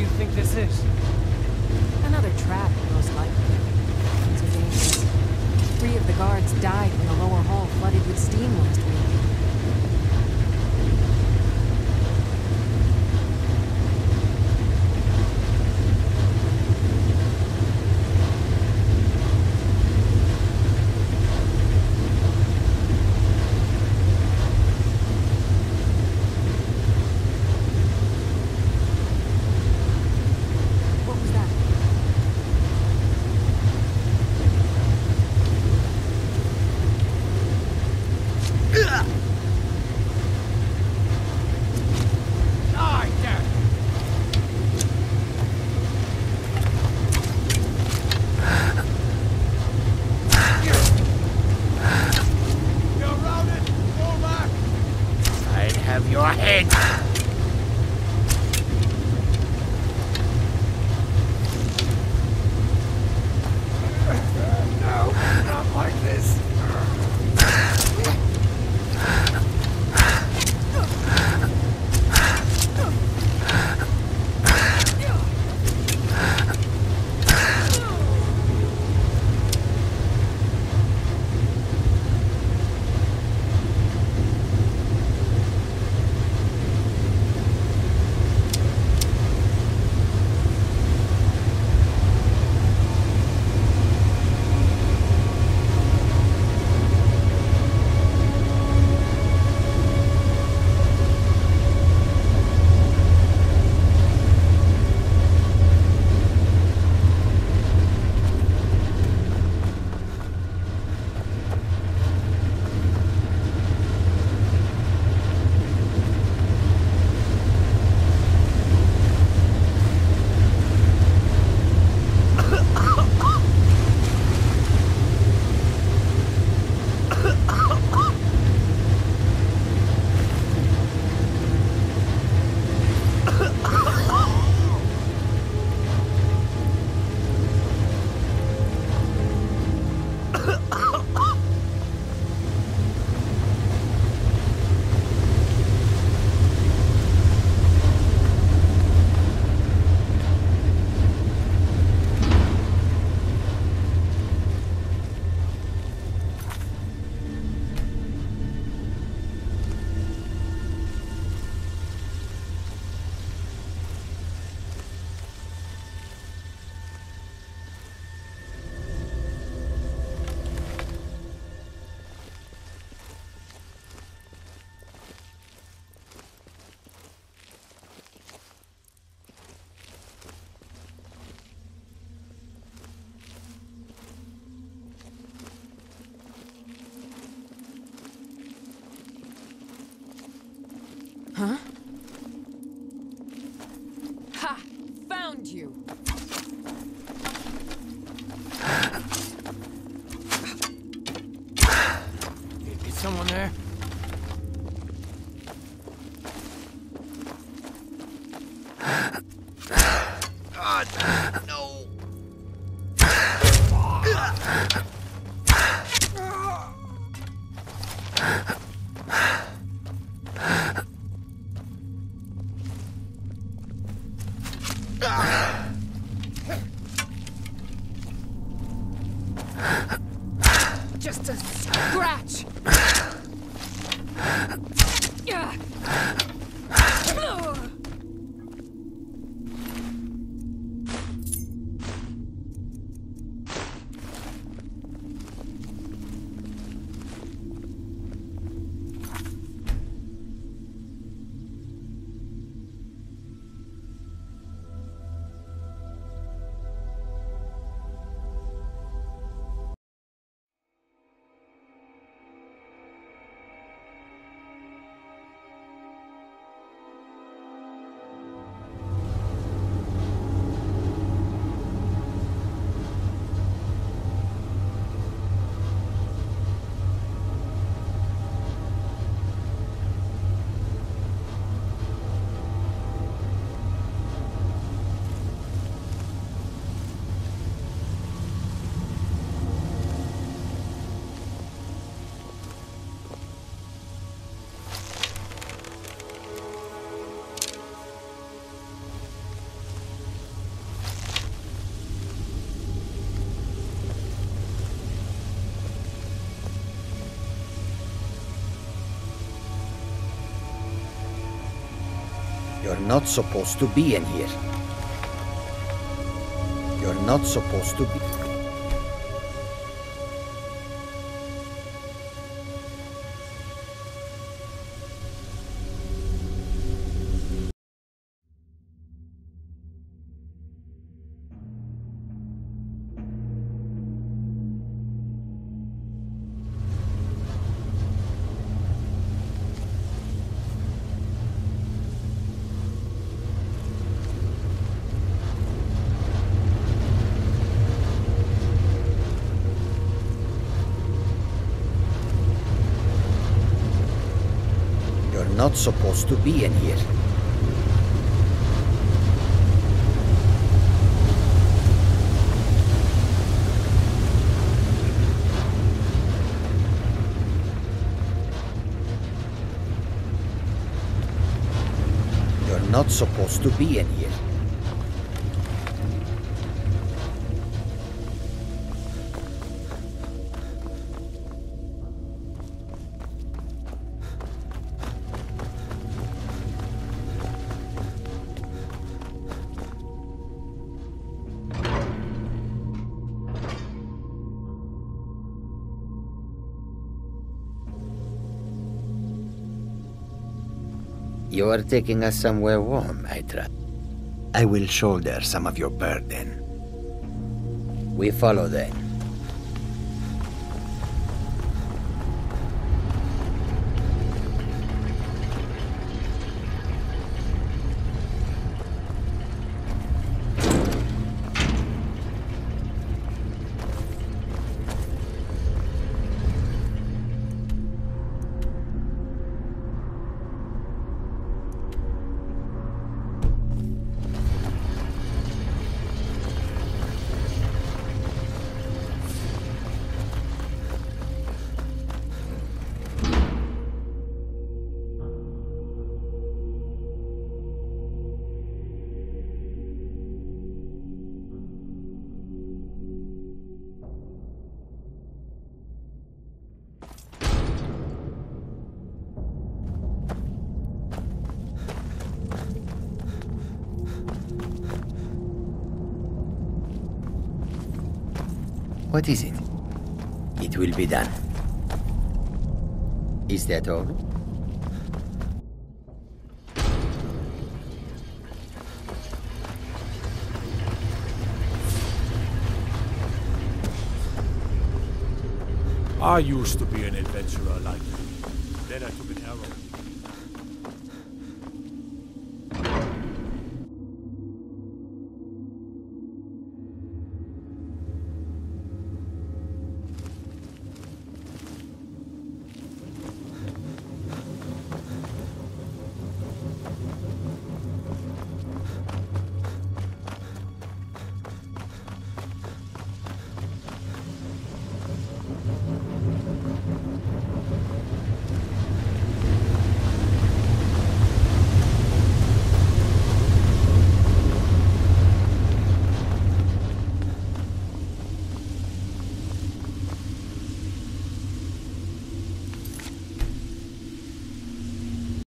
Do you think this is? Another trap, most likely. It's dangerous. Three of the guards died when the lower hall flooded with steam last week. Your head! Is someone there? Scratch! You're not supposed to be in here. You're not supposed to be. Not supposed to be in here. You're not supposed to be in here. You are taking us somewhere warm, I trust. I will shoulder some of your burden. We follow then. What is it? It will be done. Is that all? I used to be an adventurer like you. Then I took an arrow